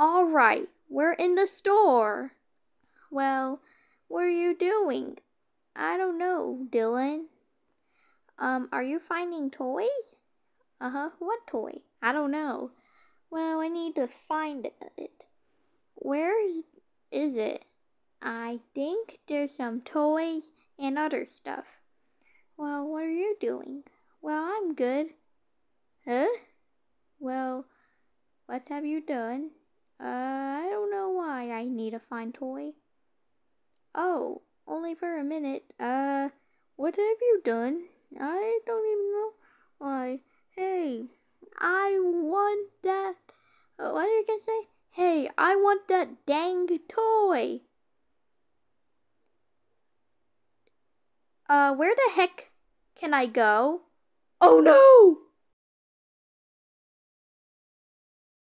All right, we're in the store. Well, what are you doing? I don't know, Dylan. Um, are you finding toys? Uh huh. What toy? I don't know. Well, I need to find it. Where is it? I think there's some toys and other stuff. Well, what are you doing? Well, I'm good. Huh? Well, what have you done? Uh, I don't know why I need a fine toy. Oh, only for a minute. Uh, what have you done? I don't even know why. Hey, I want that. Uh, what are you gonna say? Hey, I want that dang toy. Uh, where the heck can I go? Oh no!